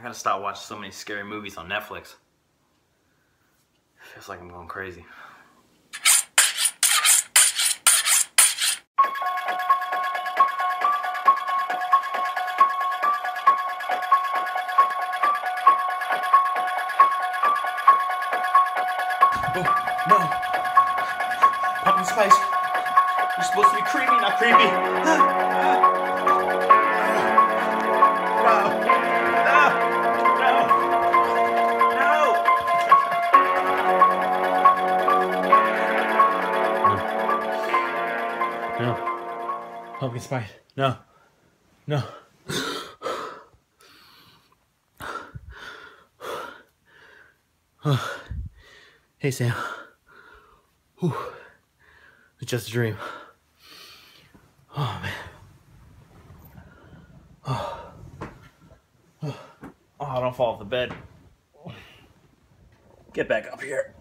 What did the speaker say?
I gotta stop watching so many scary movies on Netflix. Feels like I'm going crazy. Oh, no. Pumpkin spice. You're supposed to be creepy, not creepy. No. Pumpkin spice. No. No. Hey, Sam. Whew. It's just a dream. Oh, man. Oh. Oh, don't fall off the bed. Get back up here.